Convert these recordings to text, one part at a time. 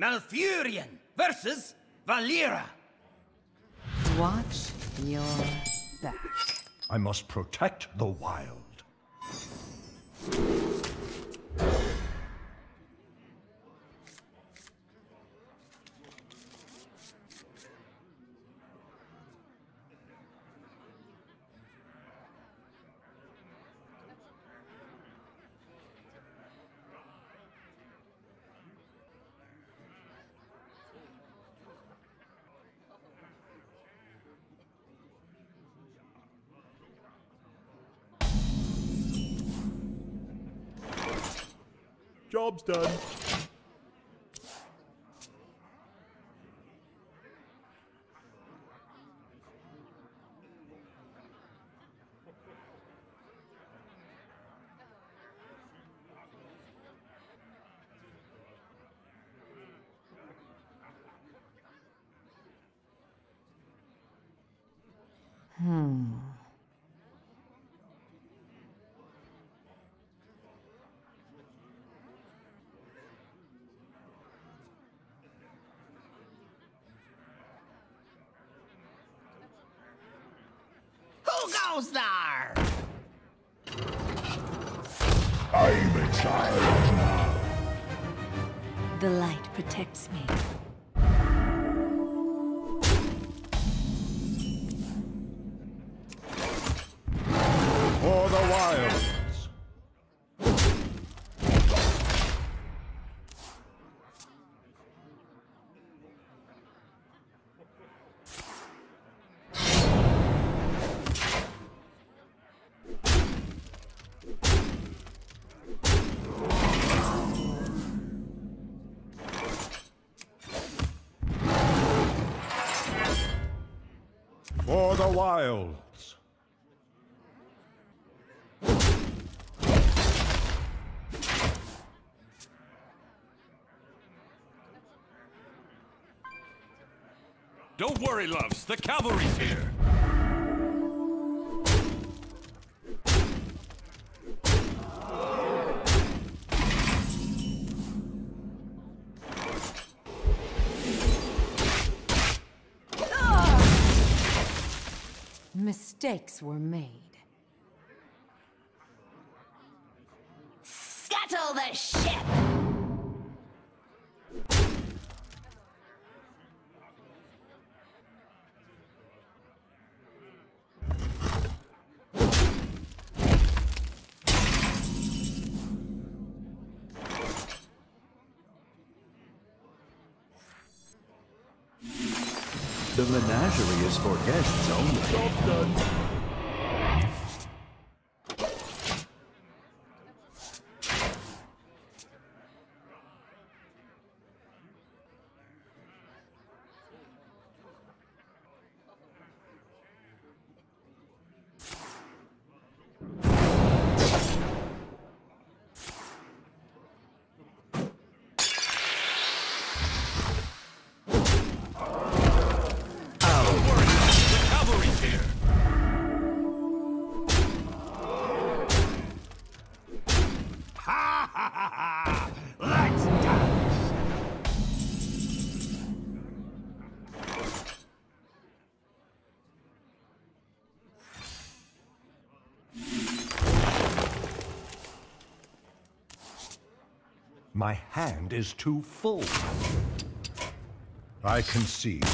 Malfurion versus Valeera. Watch your back. I must protect the wild. Job's done. Who there? I'm a child now. The light protects me. For the wilds. Don't worry, loves. The cavalry's here. Mistakes were made. Menagerie is for guests only. My hand is too full. I concede.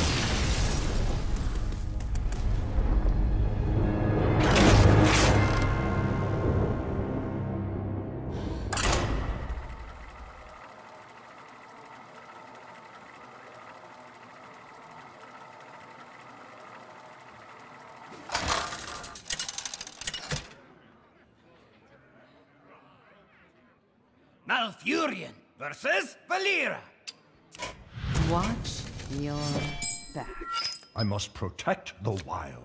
Must protect the wild.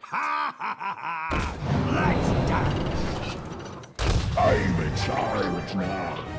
Ha ha ha ha! Let's dance! I'm a child now.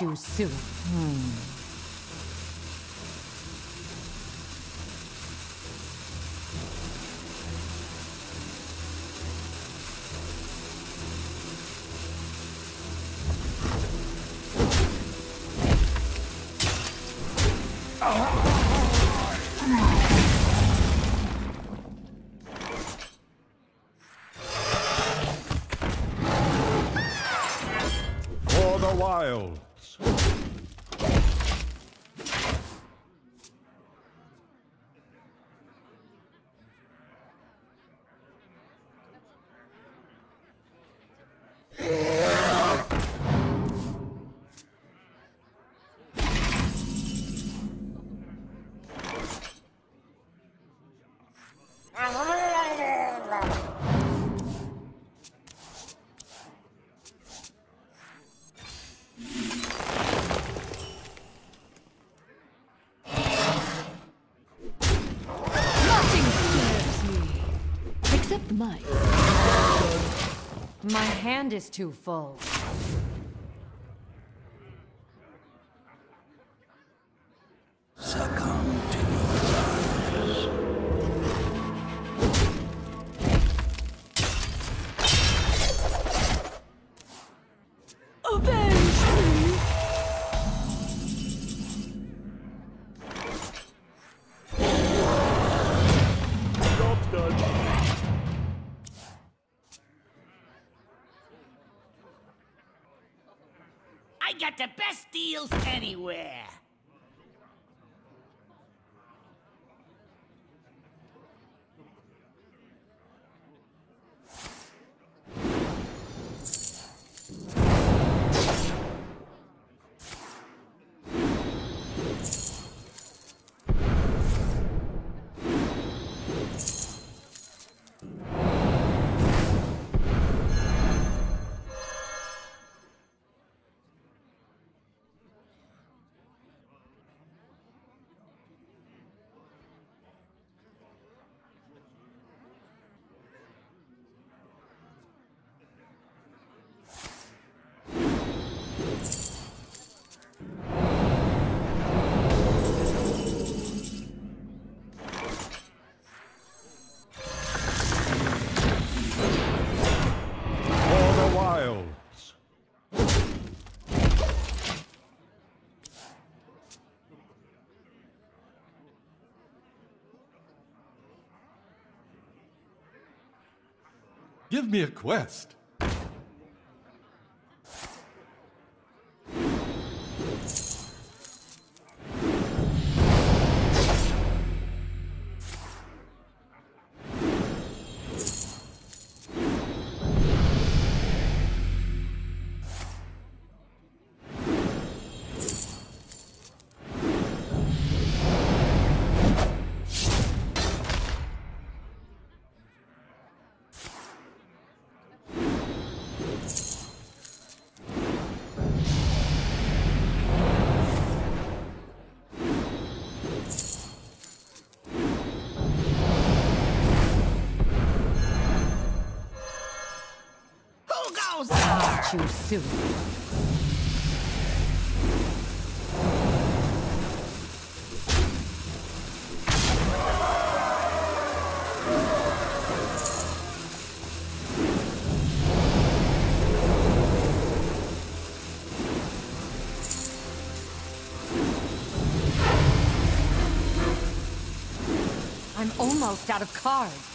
Too soon. For the hand is too full. The best deals anywhere. Give me a quest. Too soon. I'm almost out of cards.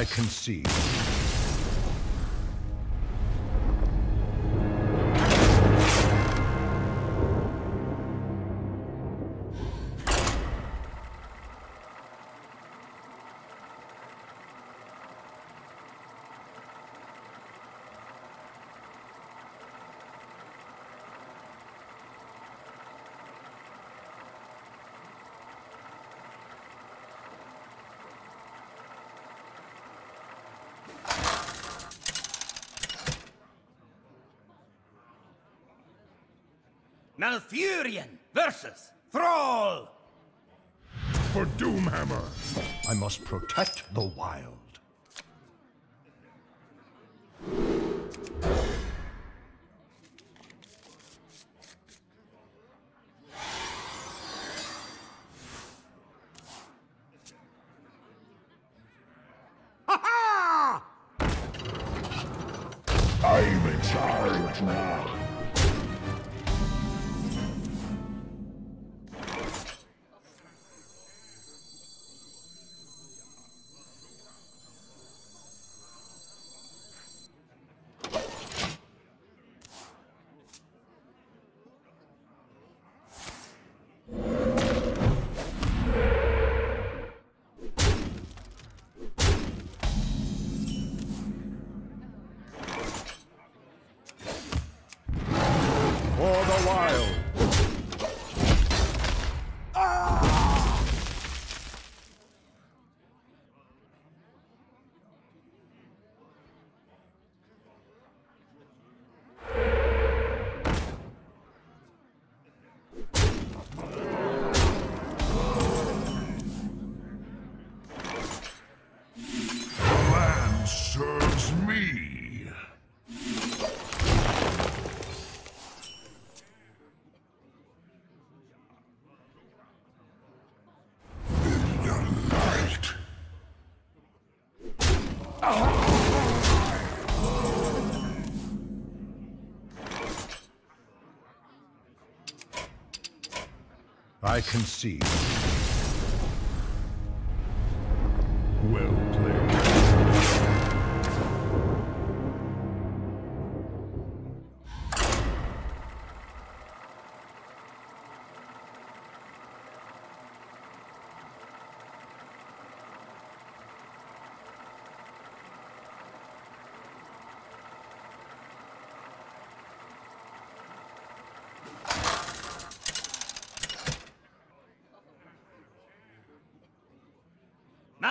I concede. Malfurion versus Thrall. For Doomhammer. I must protect the wild. I concede.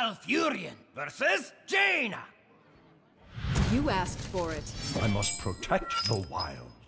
Malfurion versus Jaina. You asked for it. I must protect the wild.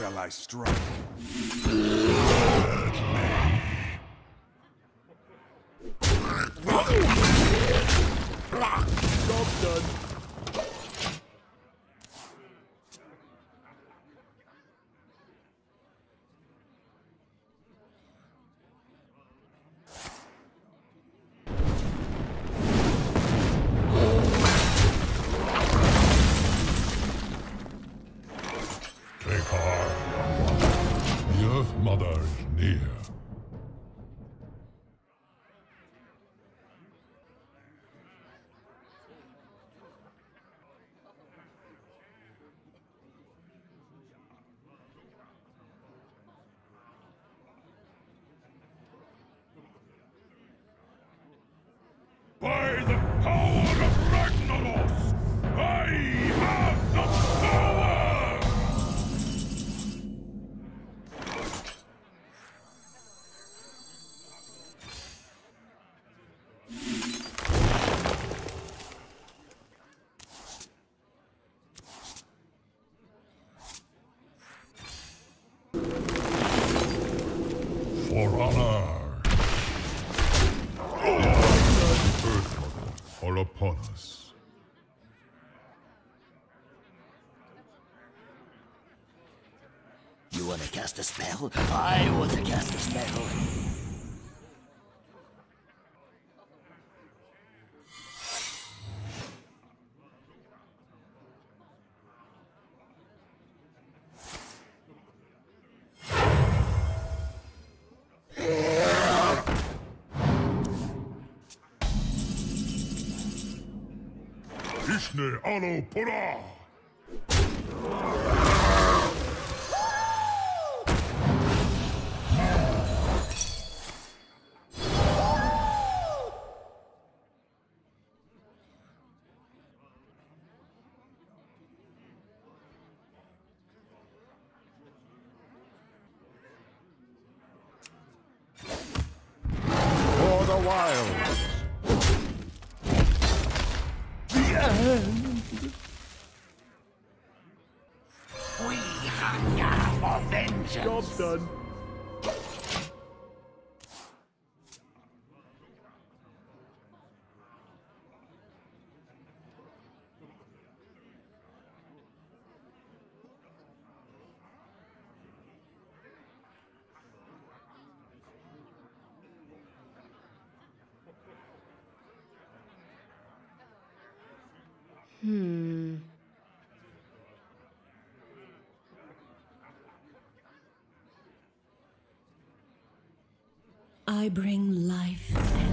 Shall I strike? Us. You want to cast a spell? I want to cast a spell. Ishne alo pura! Hmm. I bring life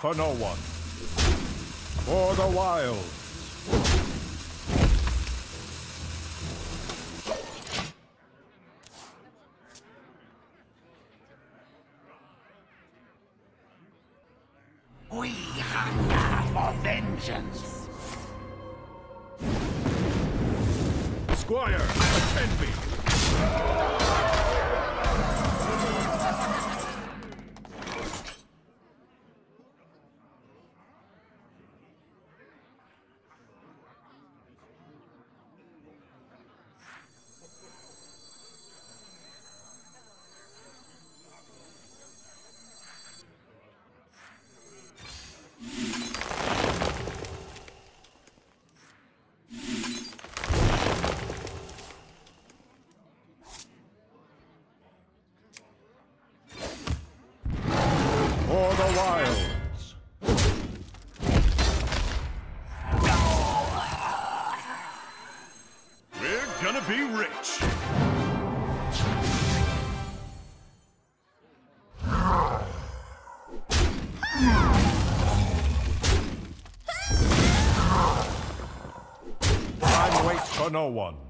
for no one. For the wilds. No one.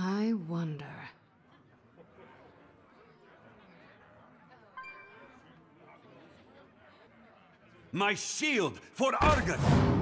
I wonder. My shield for Argus!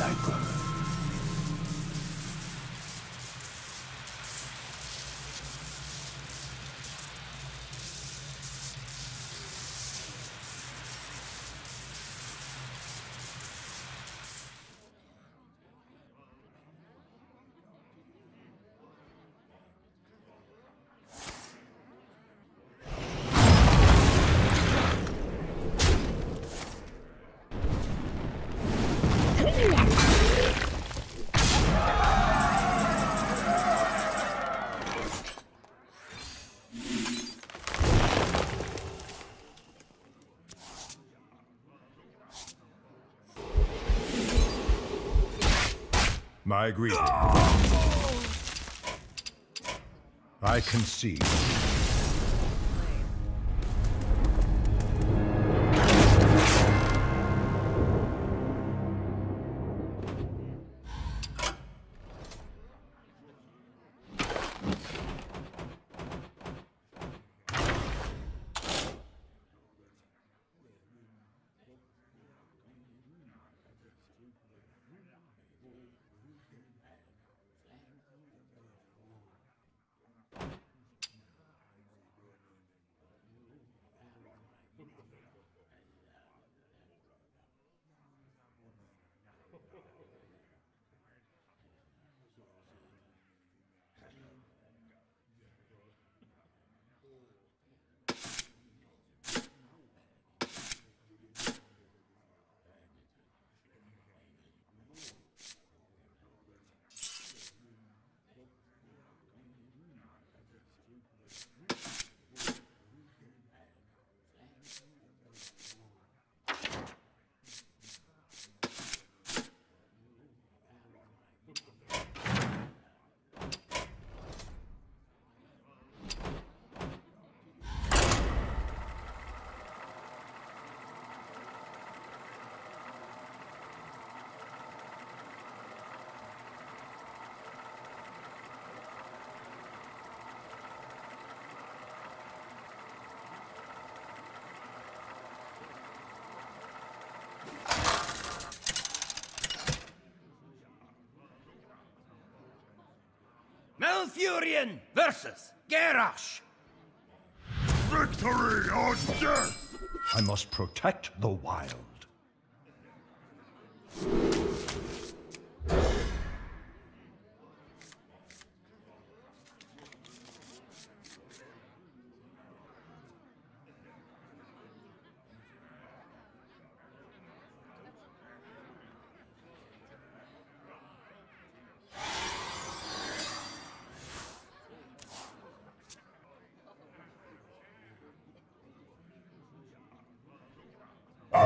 Worthy disciple. agree. I concede. Malfurion versus Garrosh. Victory or death! I must protect the wild.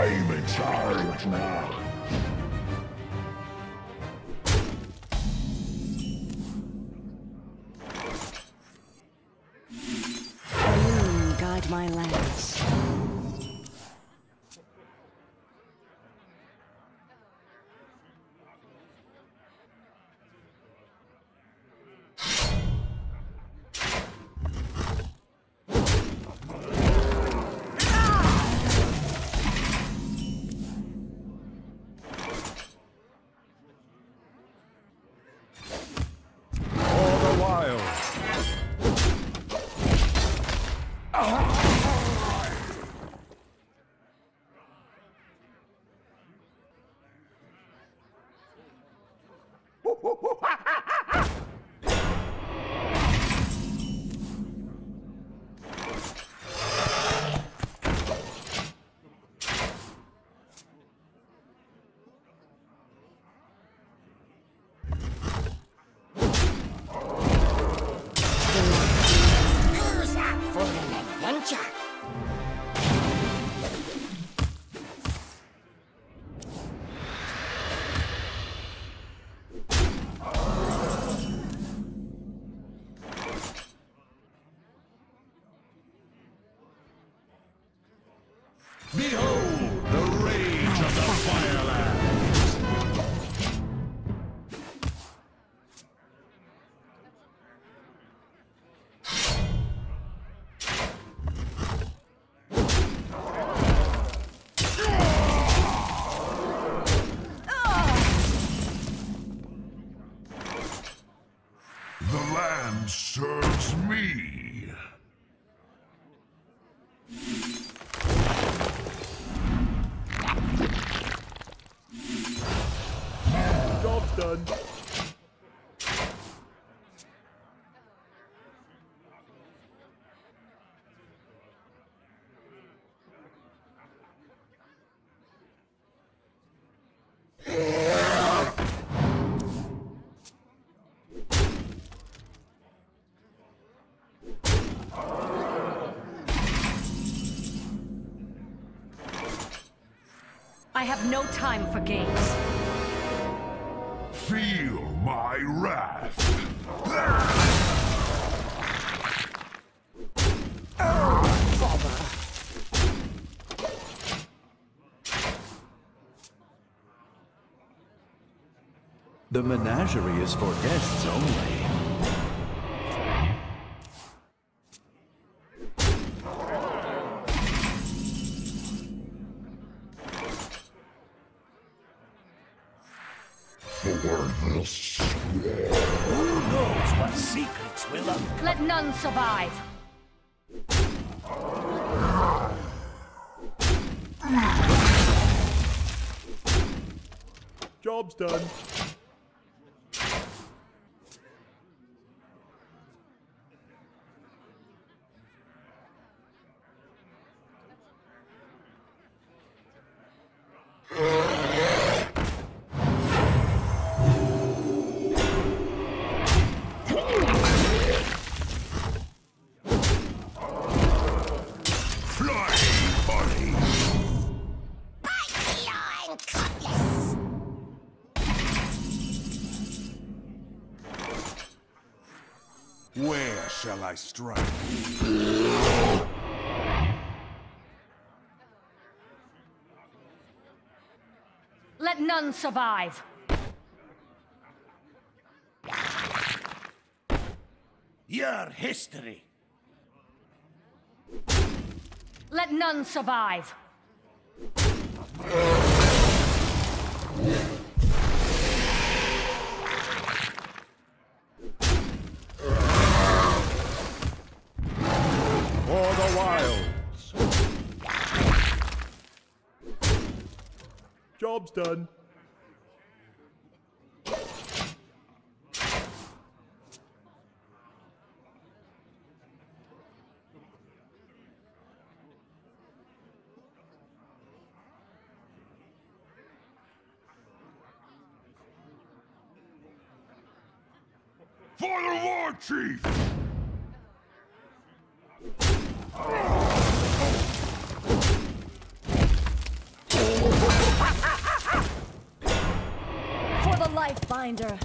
I'm in charge now. Done. I have no time for games. Feel my wrath. The menagerie is for guests only. I strike? Let none survive. Your history. Let none survive. Job's done. For the war chief. The life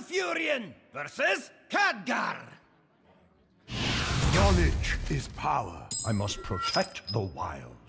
Malfurion versus Khadgar. Knowledge is power. I must protect the wild.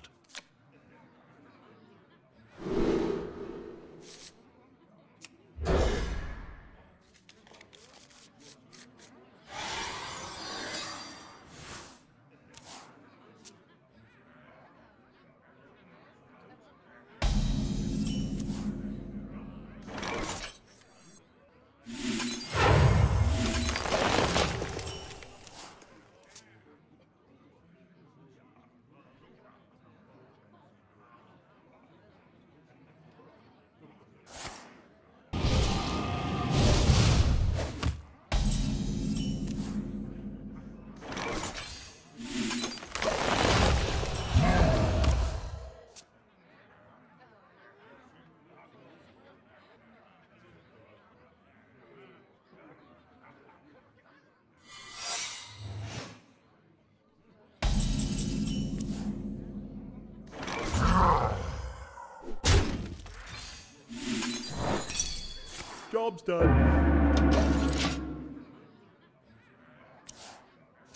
Job's done.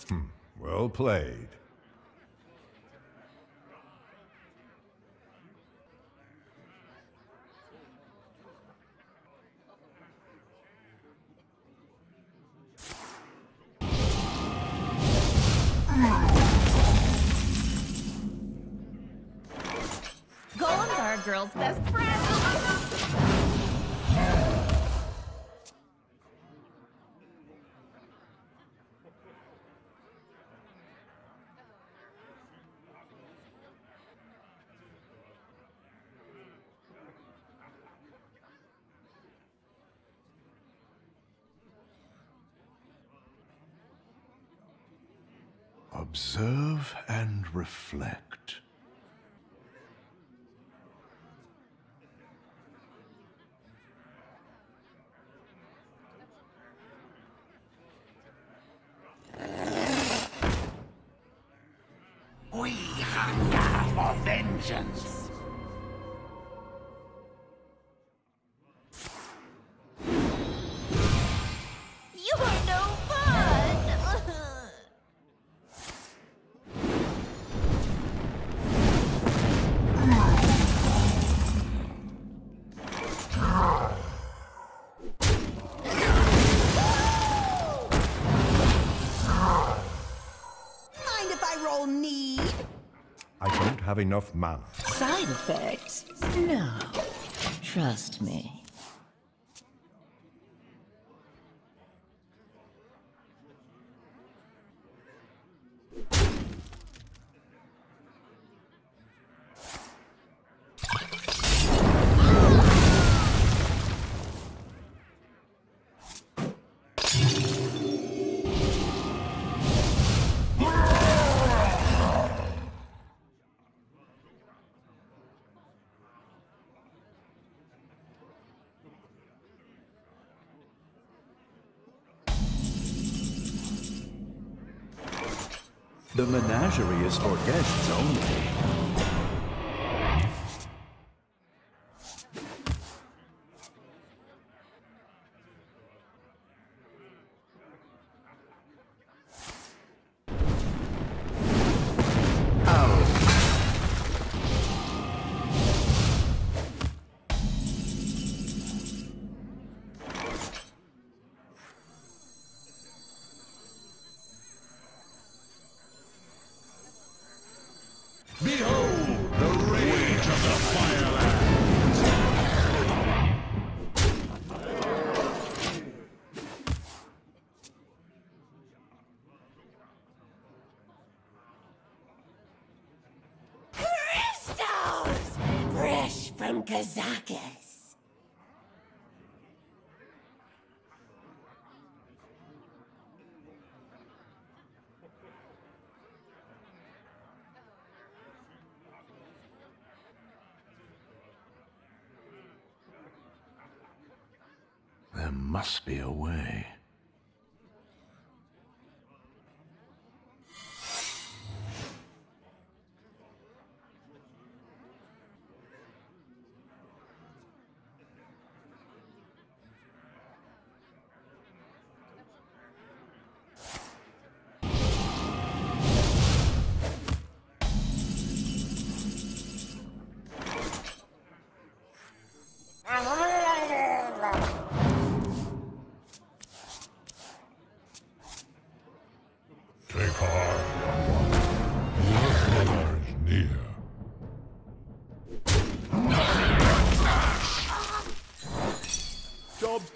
Hmm, well played. Observe and reflect. Have enough mana. Side effects? No. Trust me. The menagerie is for guests only. Must be a way.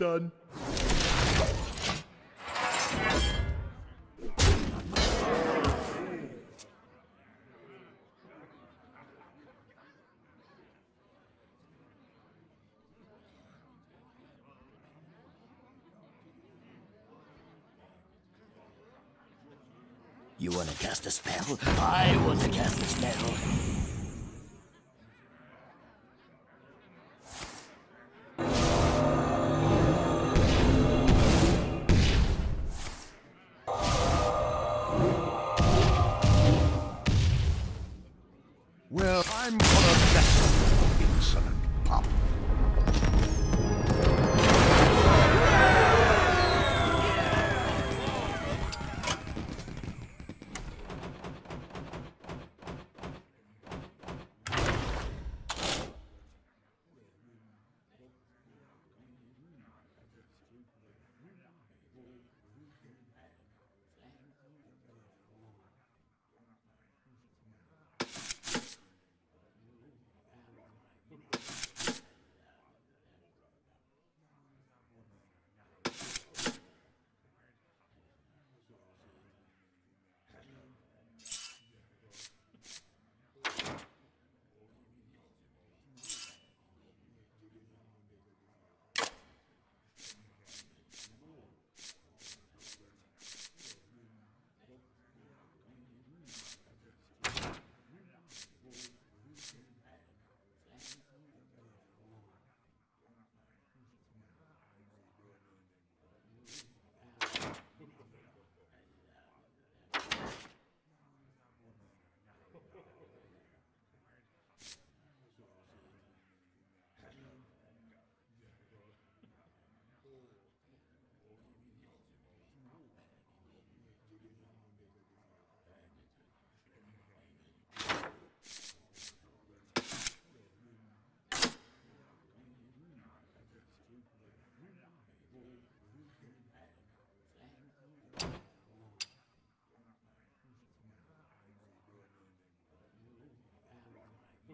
Done. You want to cast a spell? I want to cast a spell.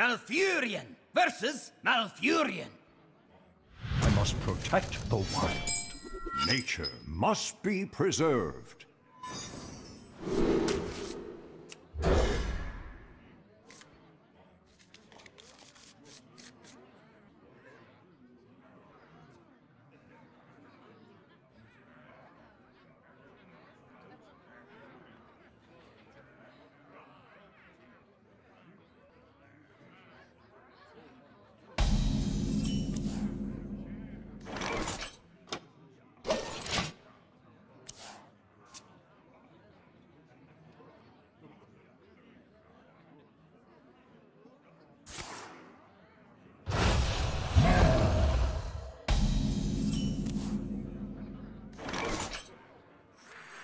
Malfurion versus Malfurion. I must protect the wild. Nature must be preserved.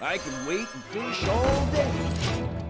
I can wait and fish all day.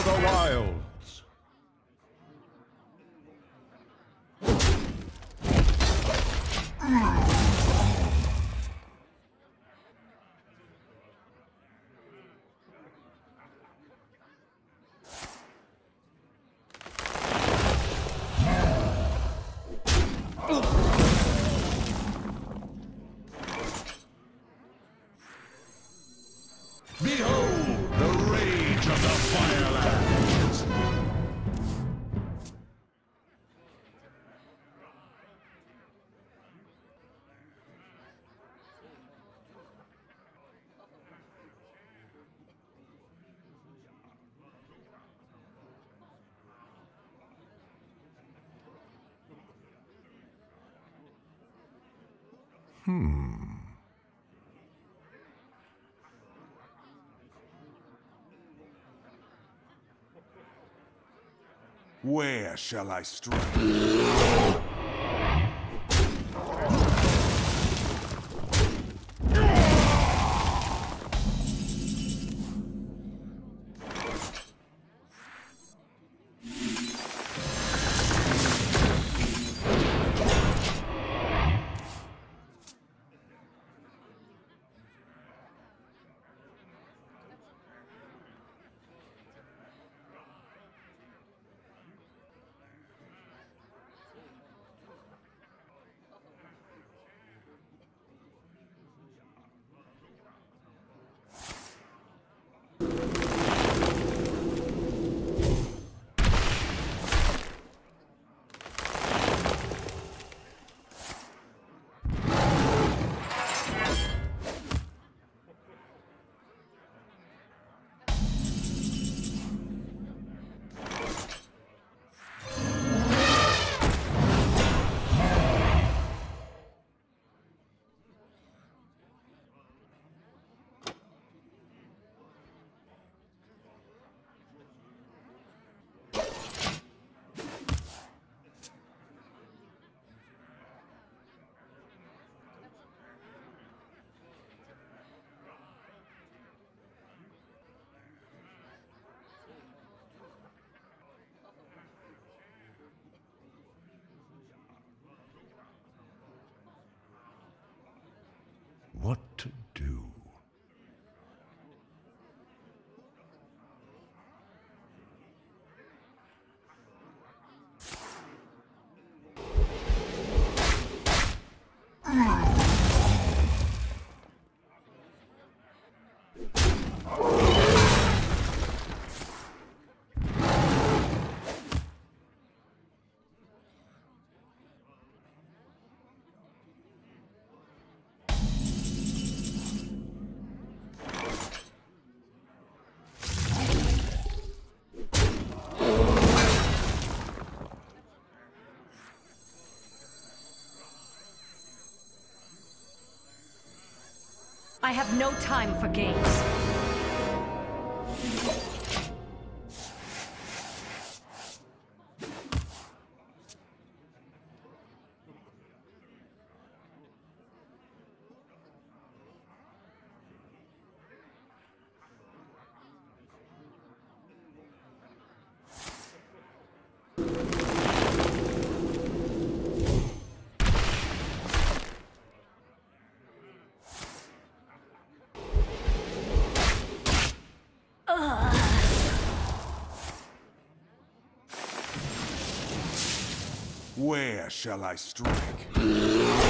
the wild. Hmm. Where shall I strike? What to do? I have no time for games. Shall I strike?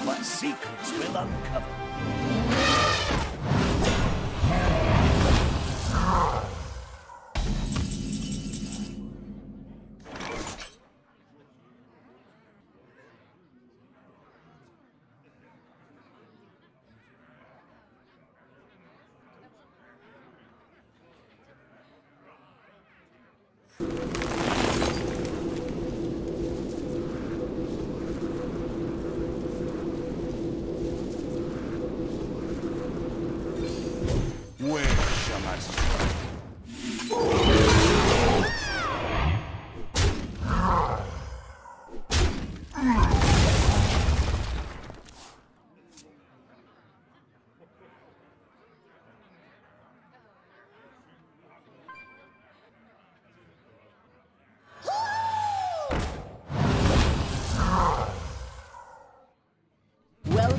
What secrets will uncover?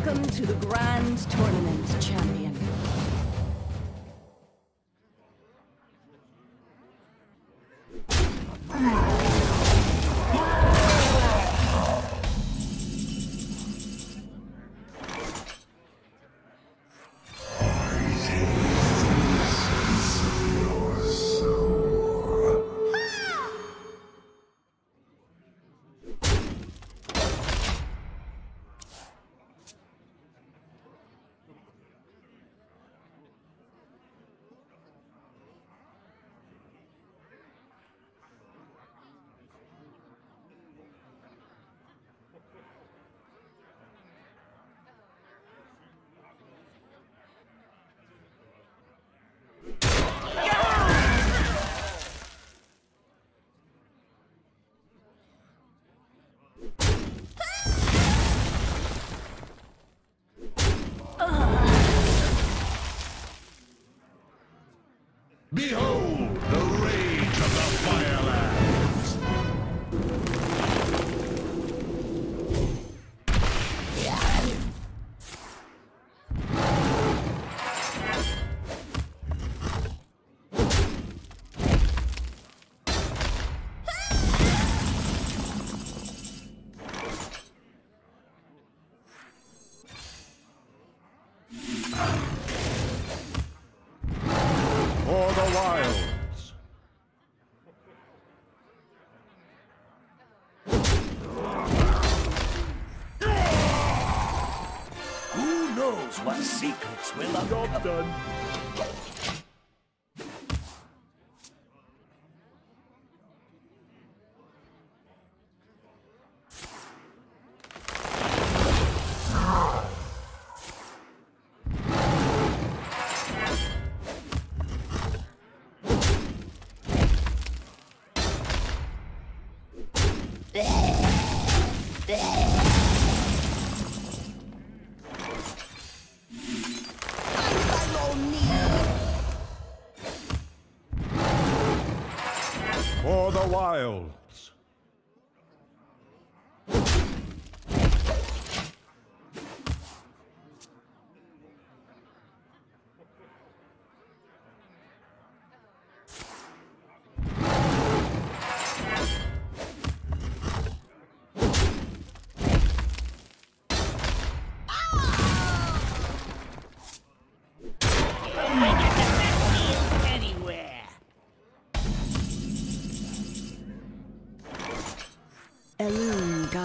Welcome to the Grand Tournament, champion. What secrets will uncover? done. For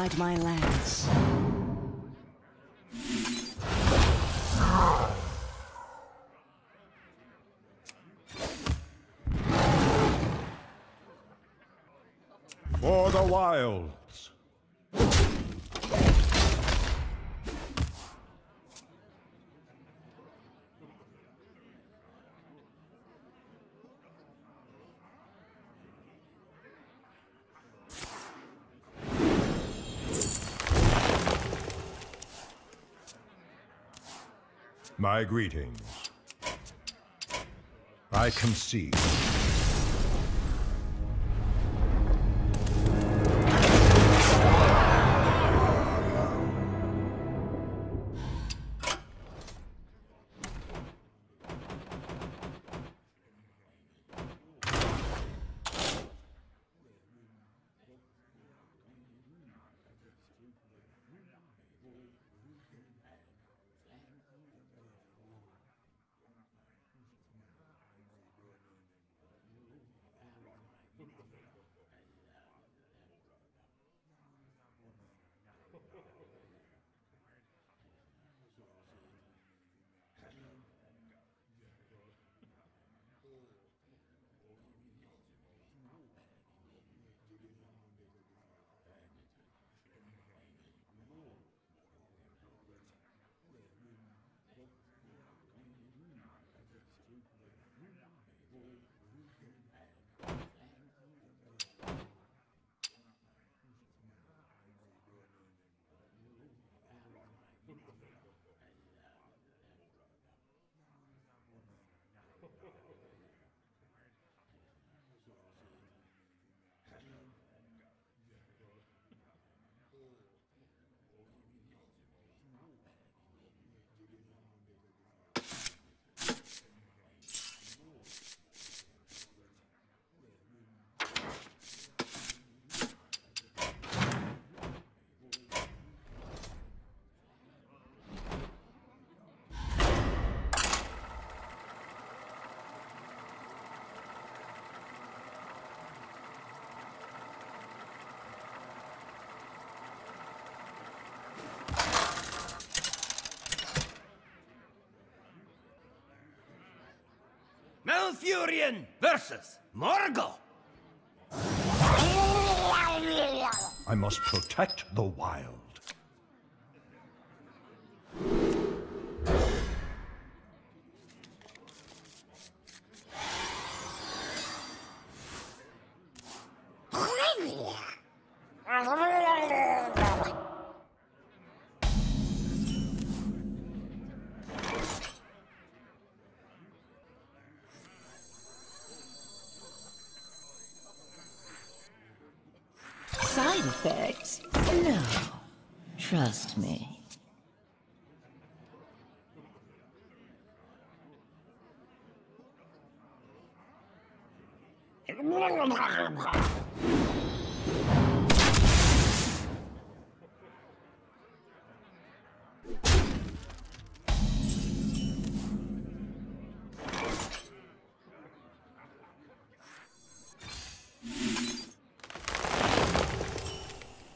Guide my lance. For the wilds. My greetings. I concede. Malfurion versus Morgl. I must protect the wild.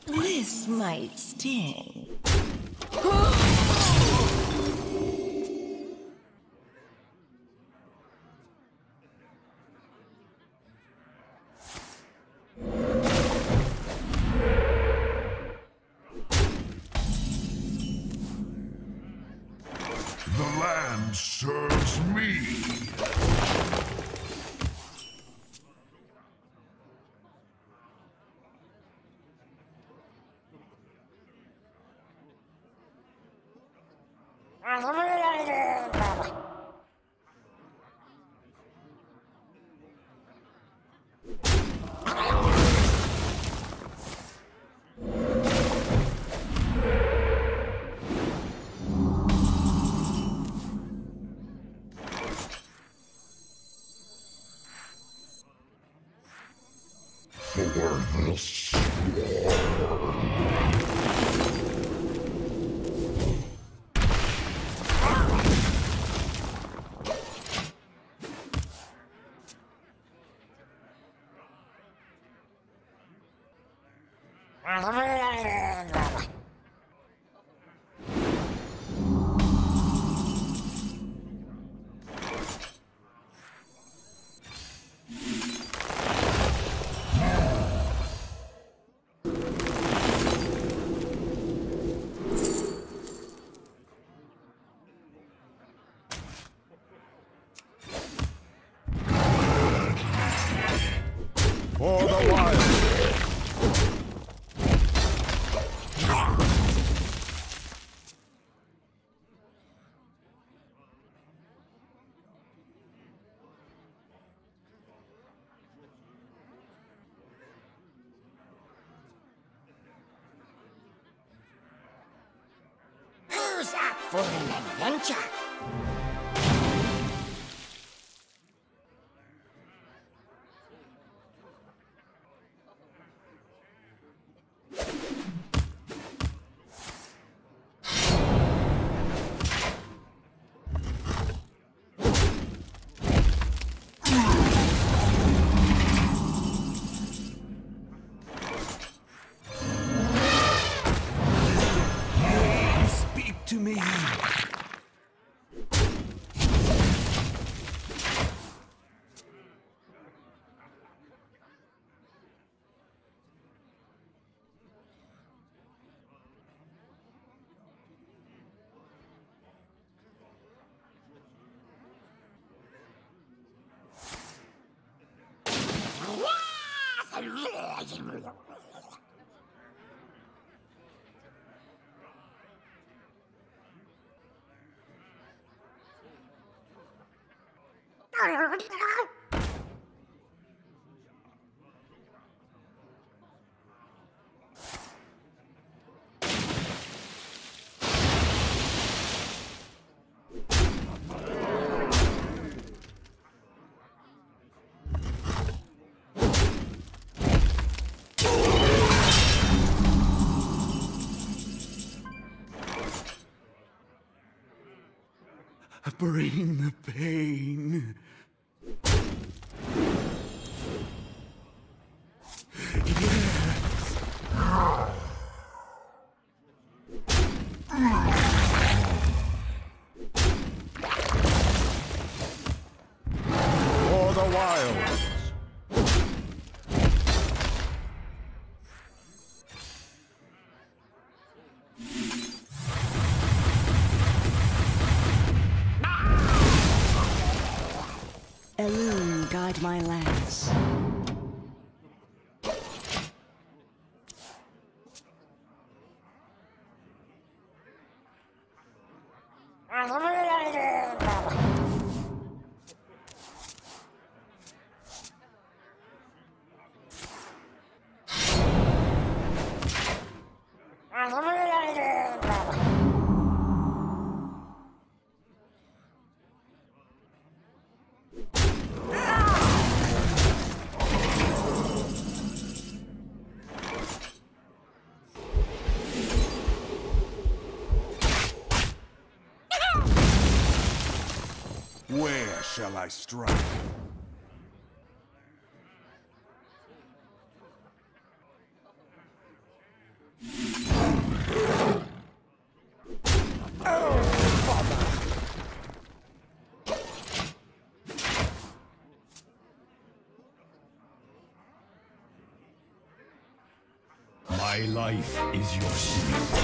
This might sting. three. For an adventure? Speak to me. Bring the pain. my lands. I strike. My life is your shield.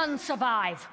none survive.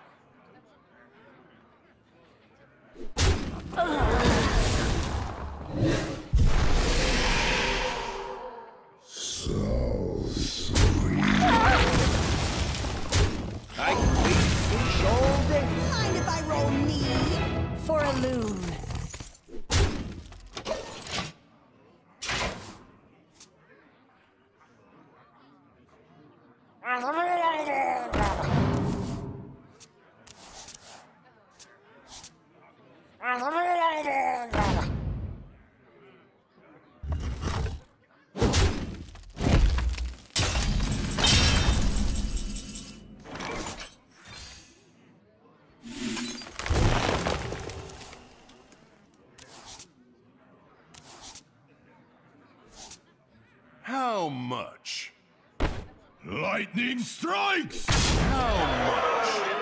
Lightning strikes! How much?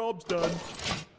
Job's done.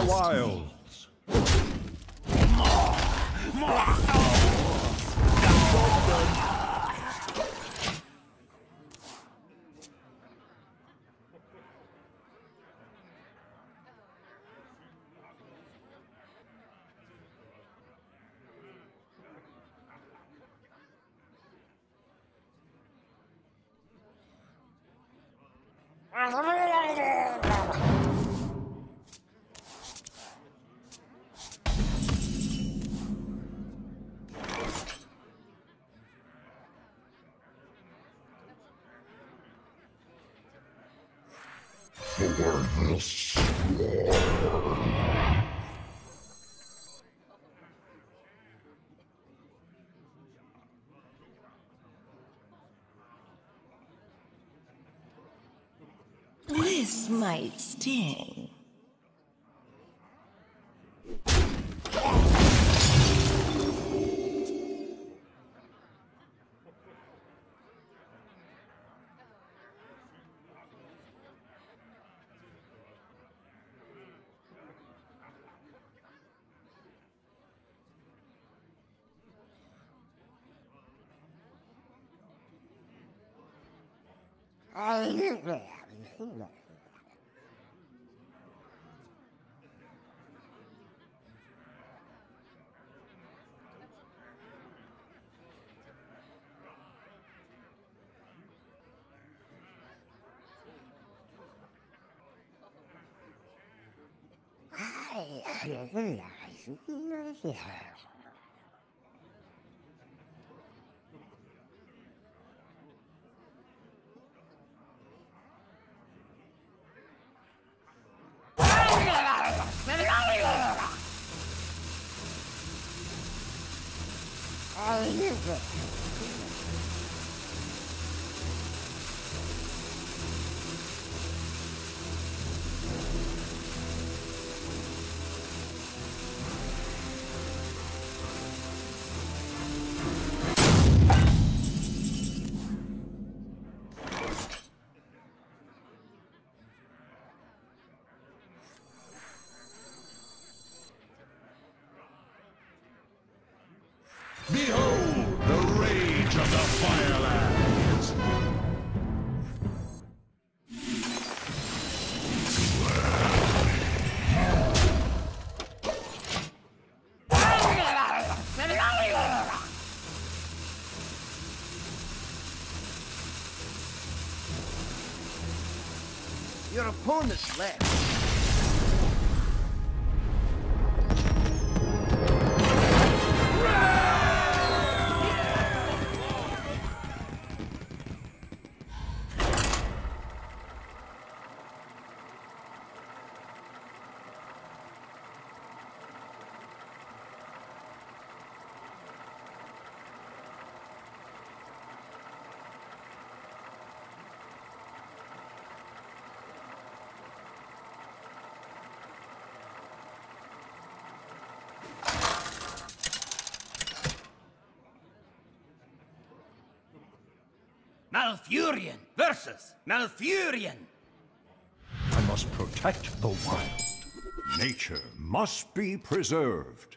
The wilds. This might sting. 是啊是啊 Your opponent's left. Malfurion versus Malfurion. I must protect the wild. Nature must be preserved.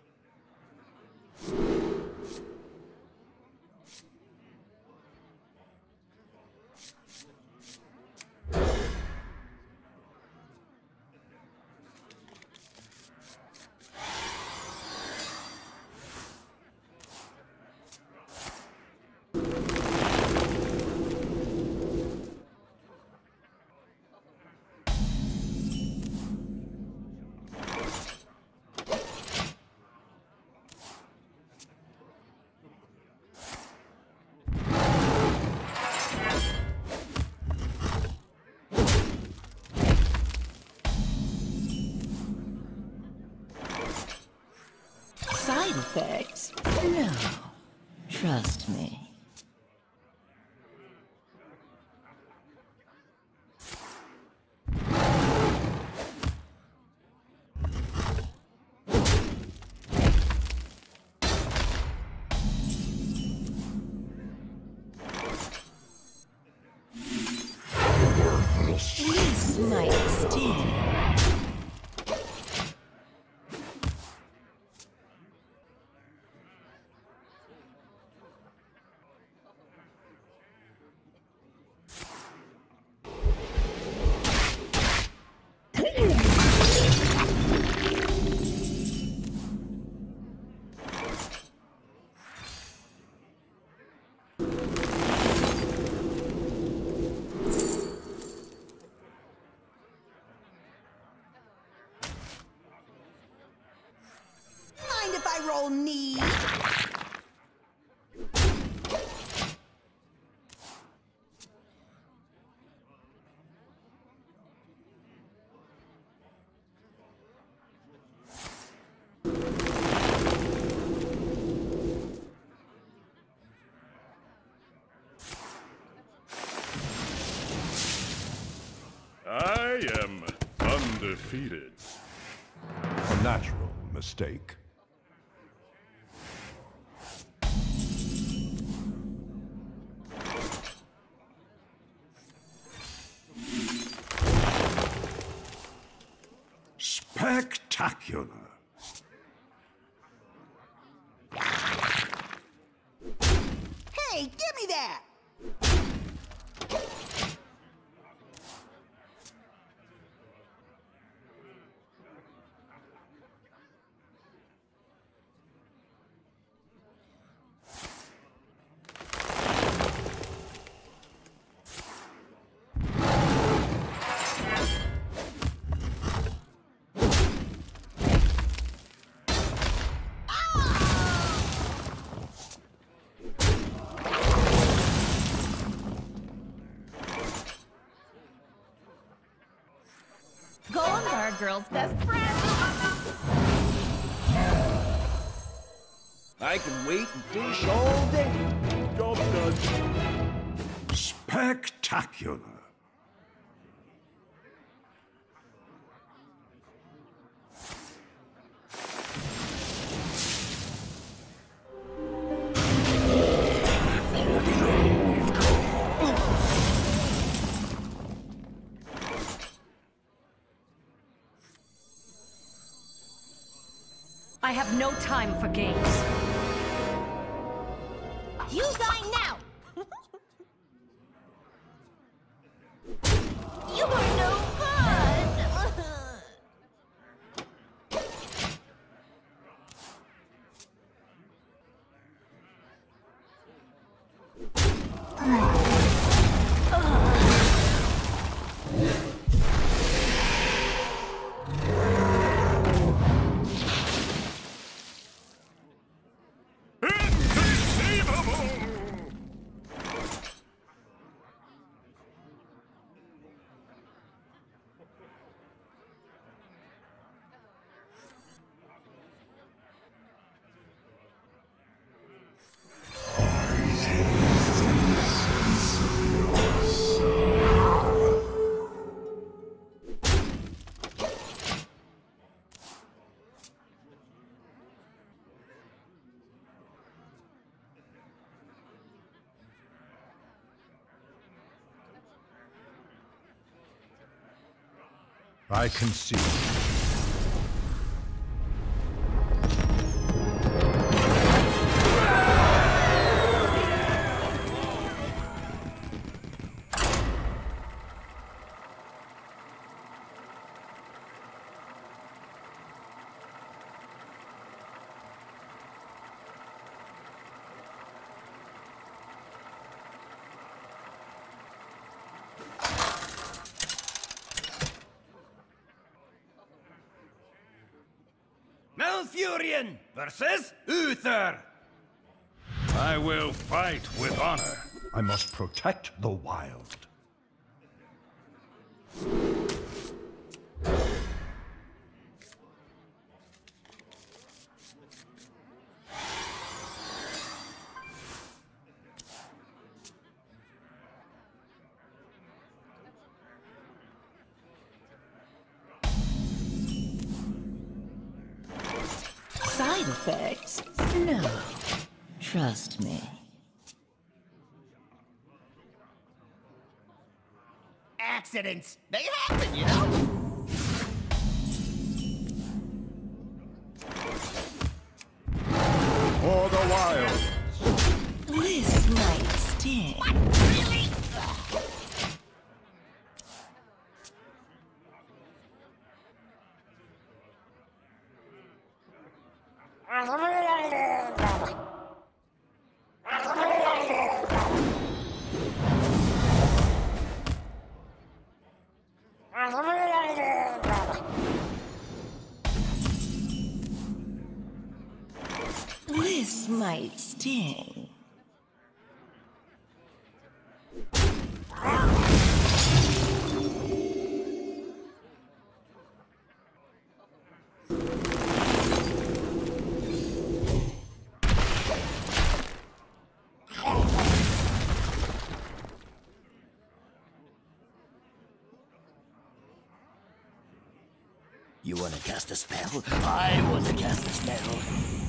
Undefeated. A natural mistake. Spectacular. Hey, give me that! Girl's best friend. I can wait and fish all day. Job done. Spectacular. I concede. Malfurion versus Uther. I will fight with honor. I must protect the wild. Accidents. They happen, you know? For the wild. This might sting. Really? A spell? I wanna cast a spell.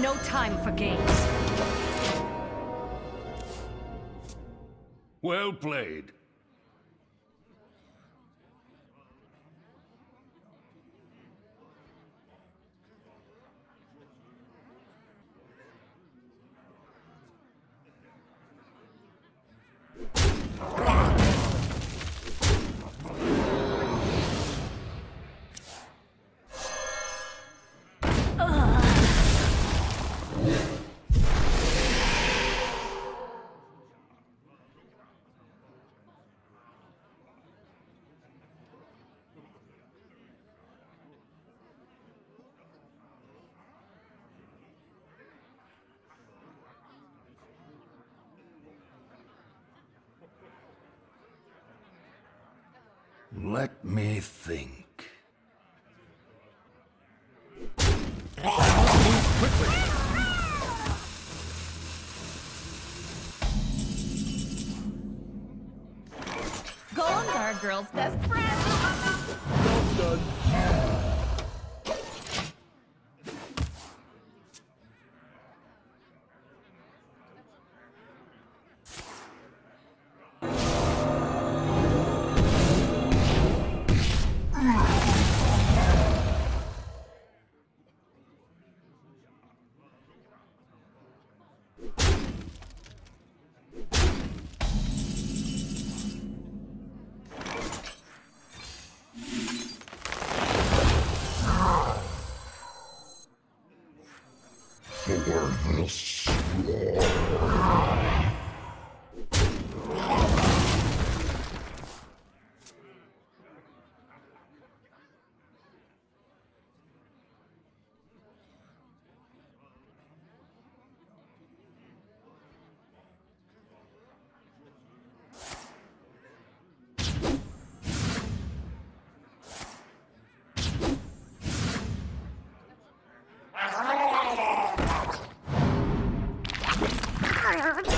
No time for games. Well played. Me think. Golems are a girl's best friend. world.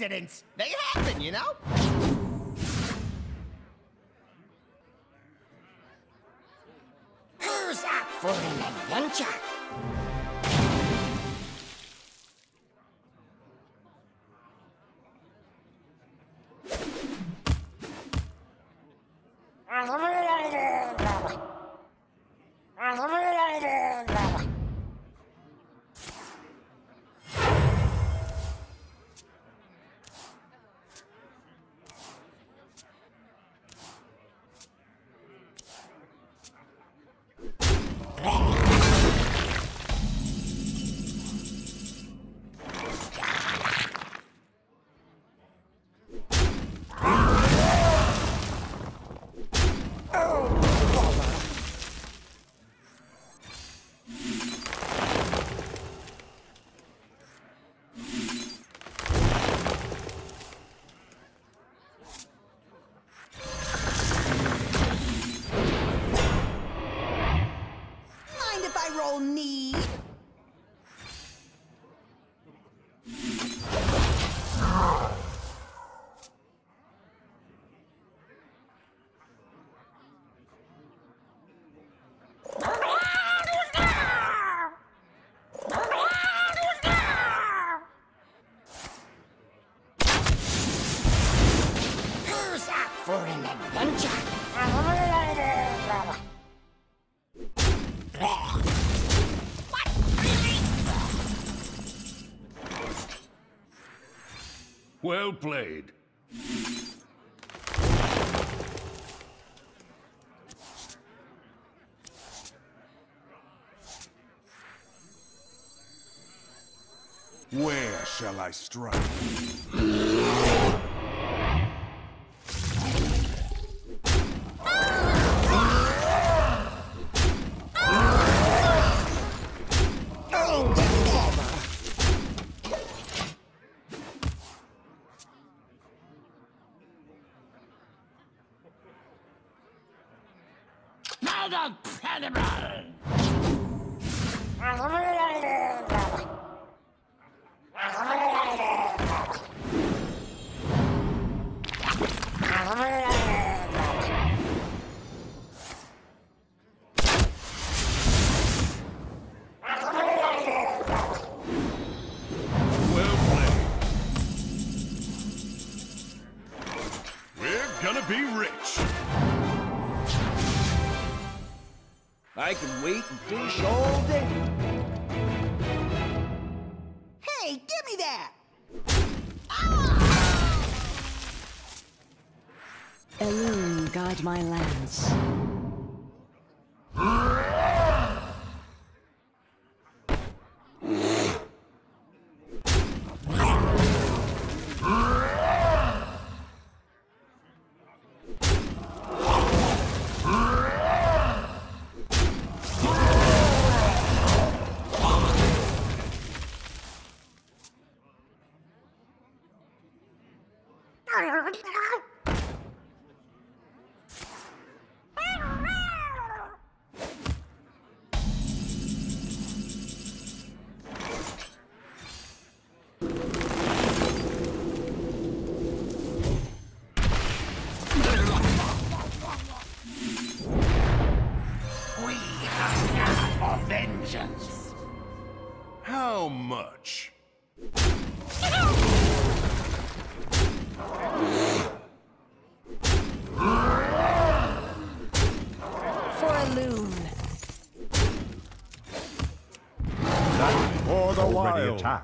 Accidents. They happen, you know? Who's up for an adventure? Well played. Where shall I strike? Murder Cannibal! Fish all day. Hey, give me that! Elune, guide my lands. For